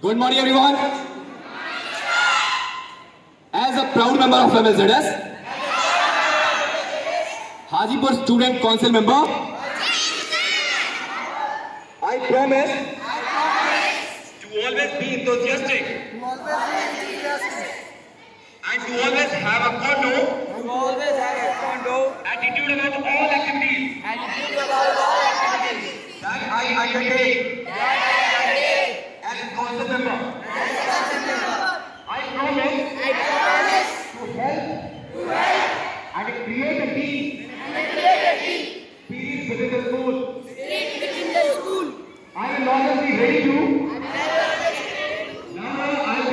Good morning, everyone. As a proud member of MSZS, Hajipur Student Council member, I promise to always be enthusiastic. And to always have a condo. You always have a condo. Attitude about all activities. And about all activities. That I undertake create a team spirit within the school. spirit within the school. I will always be ready to. Now I will always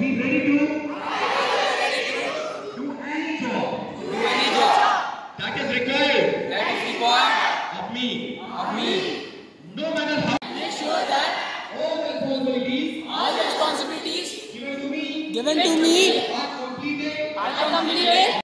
be ready to do any job do any job that is required that is required of me. of me. No matter how Make sure that all the responsibilities all the responsibilities given to me given to me are